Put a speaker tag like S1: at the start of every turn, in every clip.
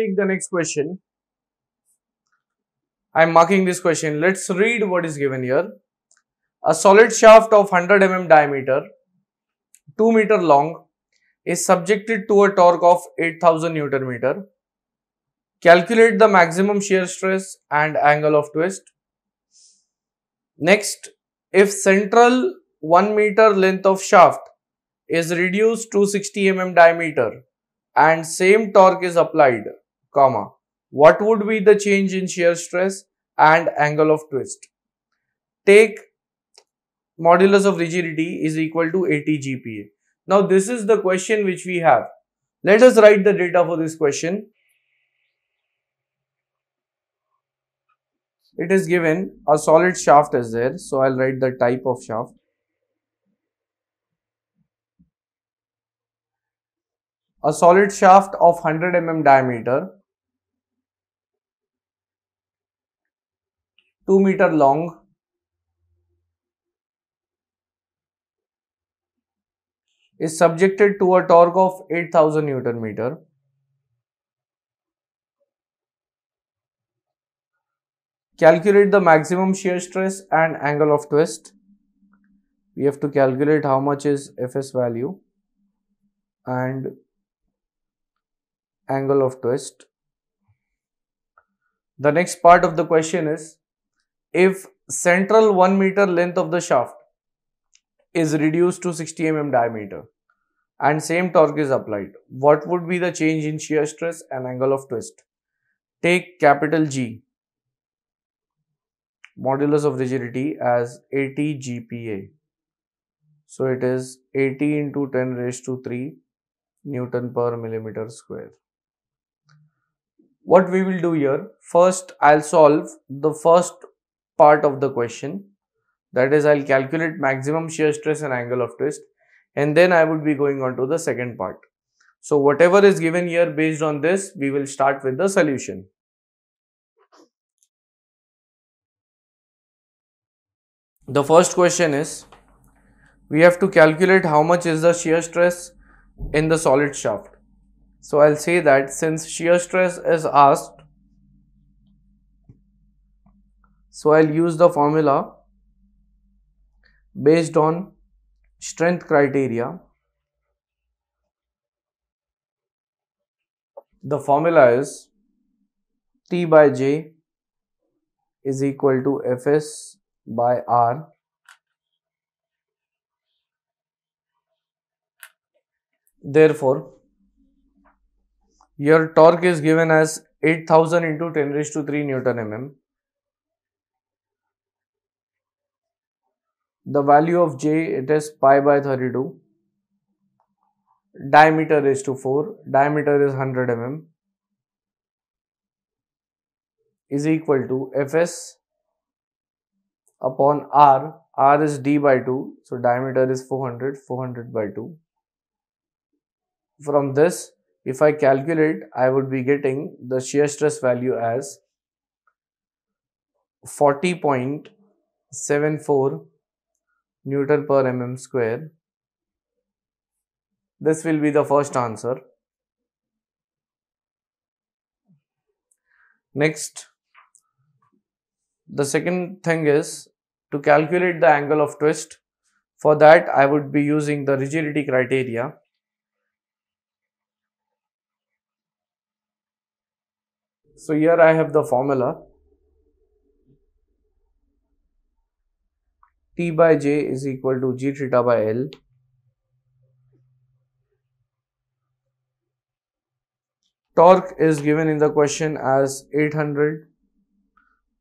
S1: take the next question. I am marking this question. Let's read what is given here. A solid shaft of 100 mm diameter, 2 meter long, is subjected to a torque of 8000 Newton meter. Calculate the maximum shear stress and angle of twist. Next, if central 1 meter length of shaft is reduced to 60 mm diameter and same torque is applied, comma, what would be the change in shear stress and angle of twist? Take modulus of rigidity is equal to 80 GPa. Now this is the question which we have. Let us write the data for this question. It is given a solid shaft is there. So I'll write the type of shaft. A solid shaft of 100 mm diameter 2 meter long is subjected to a torque of 8000 Newton meter. Calculate the maximum shear stress and angle of twist. We have to calculate how much is Fs value and angle of twist. The next part of the question is if central 1 meter length of the shaft is reduced to 60 mm diameter and same torque is applied, what would be the change in shear stress and angle of twist? Take capital G, modulus of rigidity as 80 GPa. So it is 80 into 10 raised to 3 Newton per millimeter square what we will do here first I'll solve the first part of the question that is I'll calculate maximum shear stress and angle of twist and then I would be going on to the second part. So whatever is given here based on this we will start with the solution. The first question is we have to calculate how much is the shear stress in the solid shaft. So I'll say that since shear stress is asked, so I'll use the formula based on strength criteria. The formula is T by J is equal to Fs by R Therefore, your torque is given as 8000 into 10 raised to 3 Newton mm. The value of J it is pi by 32. Diameter is to 4. Diameter is 100 mm. Is equal to Fs upon R. R is D by 2. So diameter is 400. 400 by 2. From this if I calculate, I would be getting the shear stress value as 40.74 Newton per mm square. This will be the first answer. Next, the second thing is to calculate the angle of twist. For that, I would be using the rigidity criteria. So here I have the formula T by J is equal to G theta by L. Torque is given in the question as 800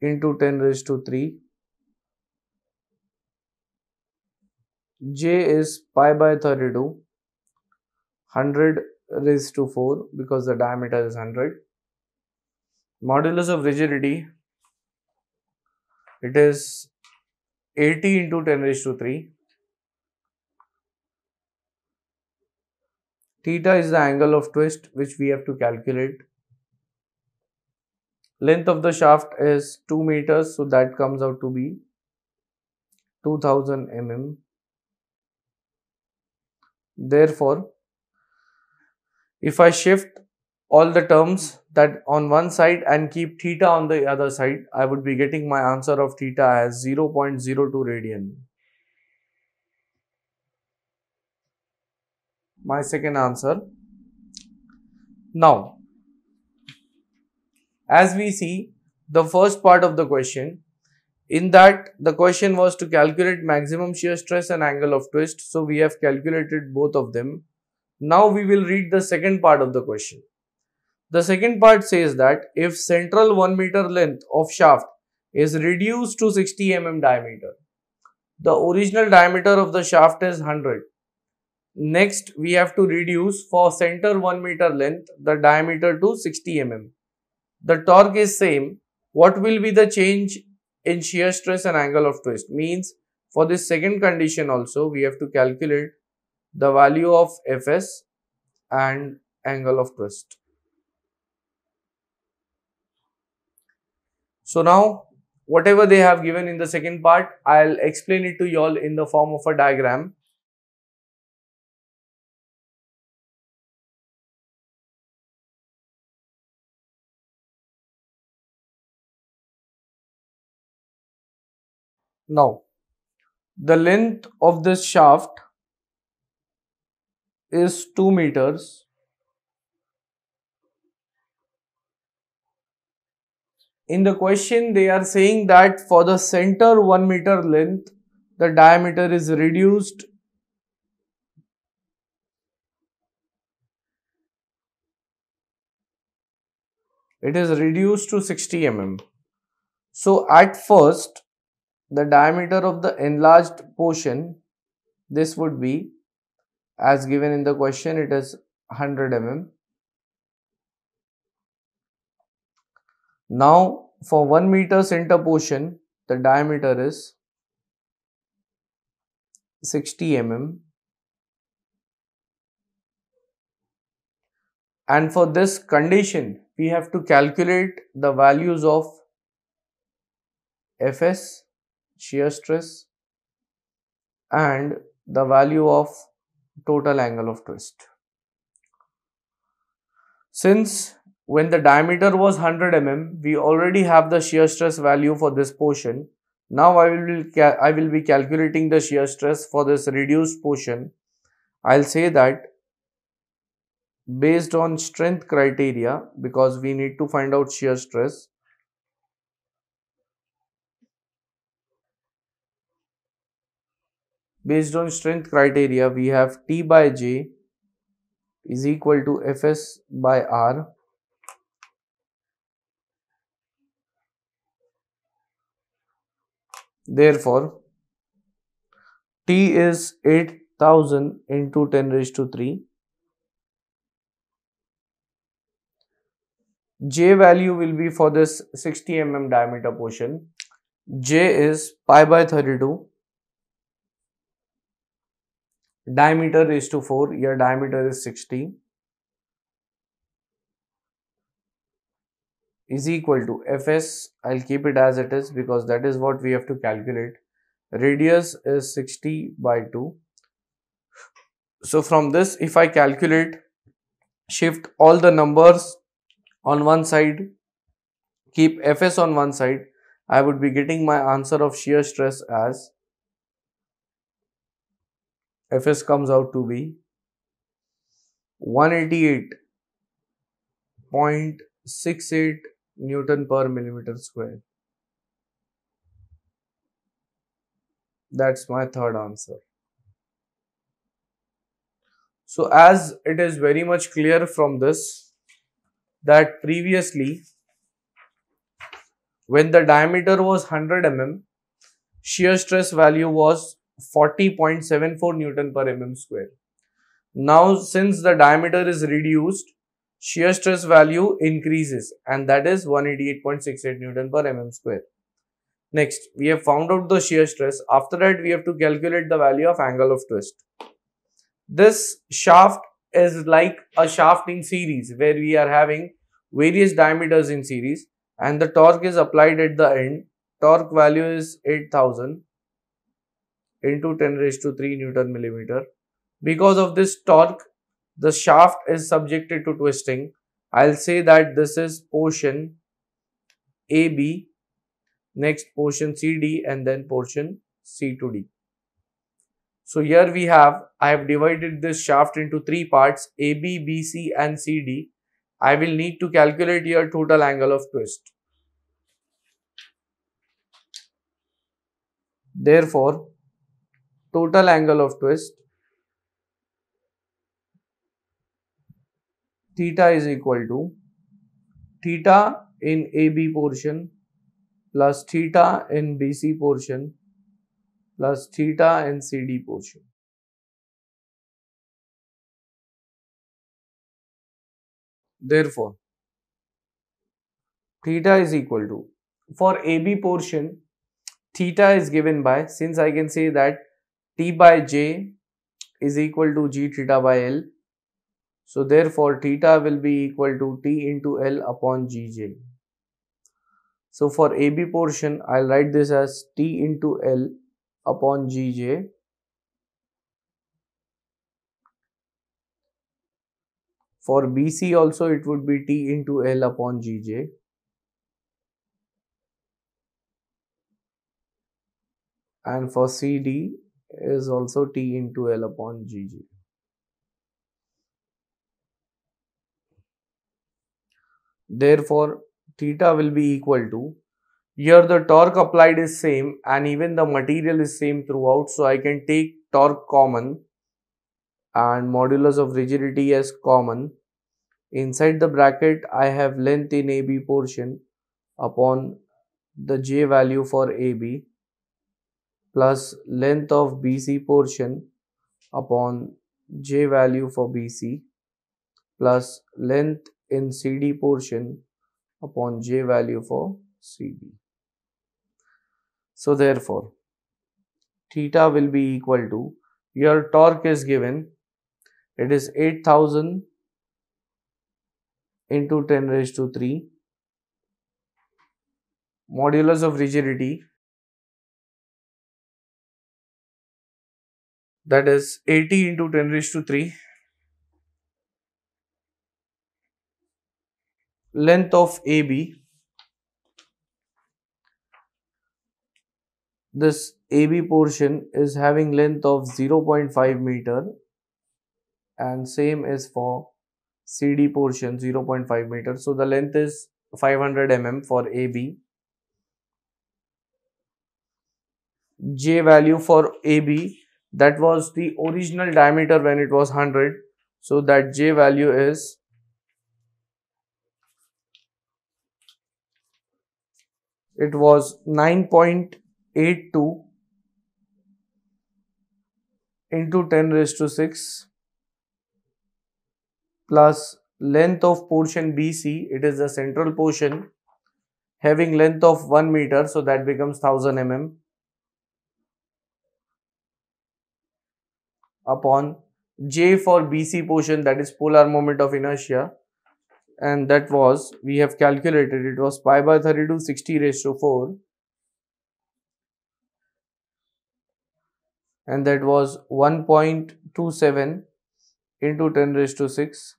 S1: into 10 raised to 3 J is pi by 32 100 raised to 4 because the diameter is 100 modulus of rigidity it is 80 into 10 raised to 3 theta is the angle of twist which we have to calculate. Length of the shaft is 2 meters so that comes out to be 2000 mm. Therefore if I shift all the terms that on one side and keep theta on the other side, I would be getting my answer of theta as 0.02 radian. My second answer. Now, as we see the first part of the question, in that the question was to calculate maximum shear stress and angle of twist. So, we have calculated both of them. Now, we will read the second part of the question. The second part says that if central 1 meter length of shaft is reduced to 60 mm diameter, the original diameter of the shaft is 100. Next, we have to reduce for center 1 meter length the diameter to 60 mm. The torque is same. What will be the change in shear stress and angle of twist? Means for this second condition also we have to calculate the value of Fs and angle of twist. So now whatever they have given in the second part, I'll explain it to you all in the form of a diagram. Now, the length of this shaft is 2 meters in the question they are saying that for the center 1 meter length the diameter is reduced. It is reduced to 60 mm so at first the diameter of the enlarged portion this would be as given in the question it is 100 mm Now for 1 meter center portion the diameter is 60 mm and for this condition we have to calculate the values of Fs shear stress and the value of total angle of twist. Since when the diameter was 100 mm, we already have the shear stress value for this portion. Now I will, I will be calculating the shear stress for this reduced portion. I'll say that based on strength criteria because we need to find out shear stress. Based on strength criteria, we have T by J is equal to Fs by R Therefore, T is 8000 into 10 raised to 3. J value will be for this 60 mm diameter portion. J is pi by 32. Diameter is to 4. Your diameter is 60. Is equal to fs. I'll keep it as it is because that is what we have to calculate. Radius is 60 by 2 so from this if i calculate shift all the numbers on one side keep fs on one side i would be getting my answer of shear stress as fs comes out to be 188.68 Newton per millimeter square. That's my third answer. So as it is very much clear from this that previously when the diameter was 100 mm, shear stress value was 40.74 Newton per mm square. Now since the diameter is reduced, shear stress value increases and that is 188.68 Newton per mm square. Next, we have found out the shear stress. After that, we have to calculate the value of angle of twist. This shaft is like a shaft in series where we are having various diameters in series and the torque is applied at the end. Torque value is 8000 into 10 raised to 3 Newton millimeter. Because of this torque, the shaft is subjected to twisting I'll say that this is portion AB, next portion CD and then portion C to D. So here we have, I have divided this shaft into three parts AB, BC and CD. I will need to calculate your total angle of twist. Therefore, total angle of twist theta is equal to theta in AB portion plus theta in BC portion plus theta in CD portion. Therefore, theta is equal to, for AB portion, theta is given by, since I can say that T by J is equal to G theta by L. So therefore theta will be equal to T into L upon Gj. So for AB portion, I'll write this as T into L upon Gj. For BC also it would be T into L upon Gj. And for CD is also T into L upon Gj. Therefore, theta will be equal to, here the torque applied is same and even the material is same throughout. So, I can take torque common and modulus of rigidity as common. Inside the bracket, I have length in AB portion upon the J value for AB plus length of BC portion upon J value for BC plus length in CD portion upon J value for CD. So therefore, theta will be equal to, your torque is given, it is 8000 into 10 raised to 3 modulus of rigidity that is 80 into 10 raised to 3 length of AB this AB portion is having length of 0.5 meter and same is for CD portion 0.5 meter. So the length is 500 mm for AB. J value for AB that was the original diameter when it was 100. So that J value is it was 9.82 into 10 raised to 6 plus length of portion BC, it is the central portion having length of 1 meter, so that becomes 1000 mm upon J for BC portion that is polar moment of inertia and that was we have calculated it was pi by 32 60 raised to 4 and that was 1.27 into 10 raised to 6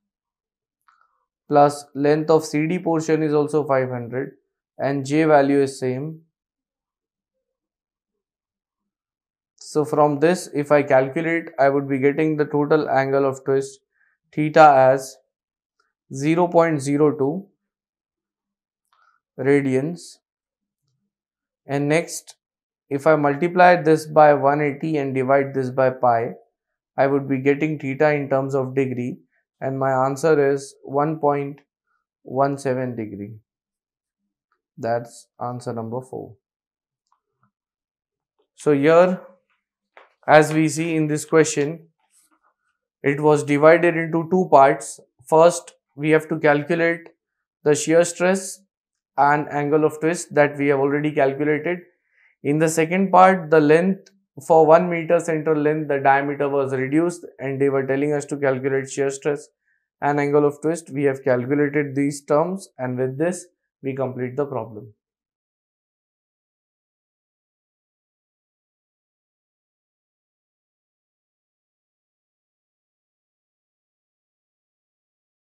S1: plus length of CD portion is also 500 and J value is same. So from this if I calculate I would be getting the total angle of twist theta as 0.02 radians. And next if I multiply this by 180 and divide this by pi I would be getting theta in terms of degree. And my answer is 1.17 degree. That's answer number 4 so here as we see in this question it was divided into two parts. First we have to calculate the shear stress and angle of twist that we have already calculated. In the second part, the length for 1 meter central length, the diameter was reduced and they were telling us to calculate shear stress and angle of twist. We have calculated these terms and with this, we complete the problem.